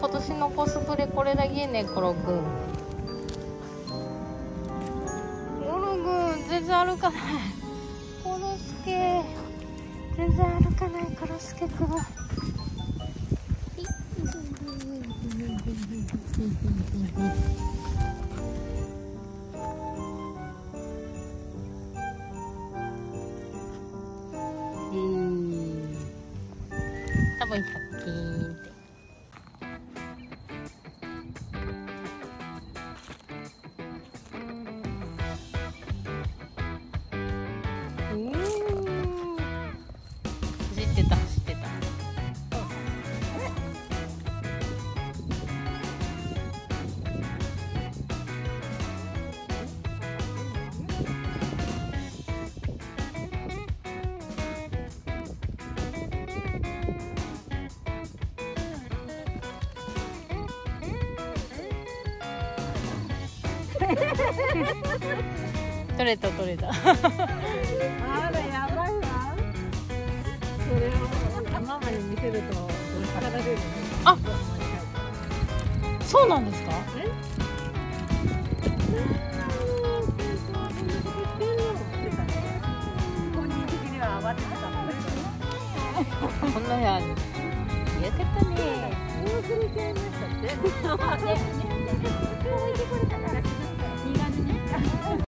今年のコスプレこれだけねコロくん。コロくん全然歩かない。コロスケ。全然歩かないコロスケくん。うん。多分100均 取れた取れた。あらやばいわそれをママに見せると叱られるあそうなんですか？こんなやよかったね